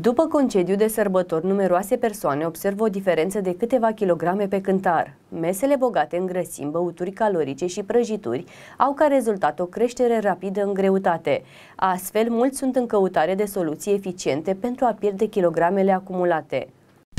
După concediu de sărbători, numeroase persoane observă o diferență de câteva kilograme pe cântar. Mesele bogate în grăsimi, băuturi calorice și prăjituri au ca rezultat o creștere rapidă în greutate. Astfel, mulți sunt în căutare de soluții eficiente pentru a pierde kilogramele acumulate.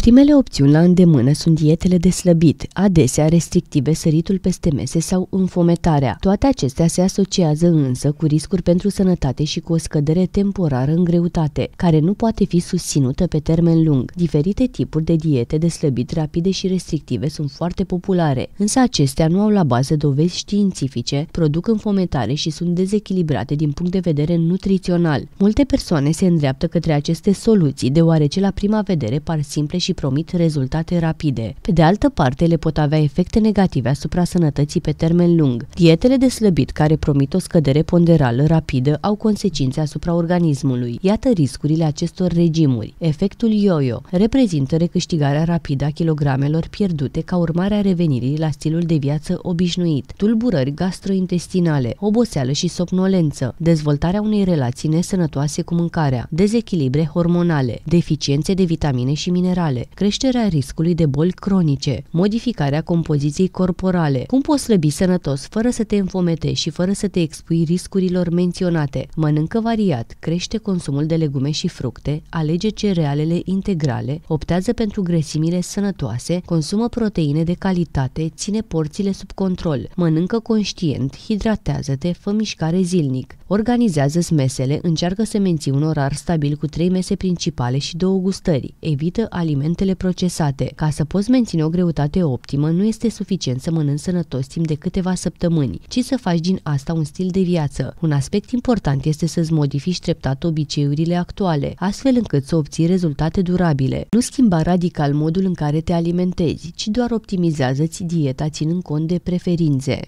Primele opțiuni la îndemână sunt dietele de slăbit, adesea restrictive, săritul peste mese sau înfometarea. Toate acestea se asociază însă cu riscuri pentru sănătate și cu o scădere temporară în greutate, care nu poate fi susținută pe termen lung. Diferite tipuri de diete de slăbit rapide și restrictive sunt foarte populare, însă acestea nu au la bază dovezi științifice, produc înfometare și sunt dezechilibrate din punct de vedere nutrițional. Multe persoane se îndreaptă către aceste soluții, deoarece la prima vedere par simple și promit rezultate rapide. Pe de altă parte, le pot avea efecte negative asupra sănătății pe termen lung. Dietele de slăbit care promit o scădere ponderală rapidă au consecințe asupra organismului. Iată riscurile acestor regimuri. Efectul yo-yo reprezintă recâștigarea rapidă a kilogramelor pierdute ca urmare a revenirii la stilul de viață obișnuit, tulburări gastrointestinale, oboseală și somnolență, dezvoltarea unei relații nesănătoase cu mâncarea, dezechilibre hormonale, deficiențe de vitamine și minerale, creșterea riscului de boli cronice, modificarea compoziției corporale. Cum poți slăbi sănătos fără să te înfometești și fără să te expui riscurilor menționate? Mănâncă variat, crește consumul de legume și fructe, alege cerealele integrale, optează pentru grăsimile sănătoase, consumă proteine de calitate, ține porțiile sub control, mănâncă conștient, hidratează-te, fă mișcare zilnic, organizează-ți mesele, încearcă să menții un orar stabil cu trei mese principale și două gustări, evită alimente alimentele procesate. Ca să poți menține o greutate optimă, nu este suficient să mănânci sănătos timp de câteva săptămâni, ci să faci din asta un stil de viață. Un aspect important este să-ți modifici treptat obiceiurile actuale, astfel încât să obții rezultate durabile. Nu schimba radical modul în care te alimentezi, ci doar optimizează-ți dieta ținând cont de preferințe.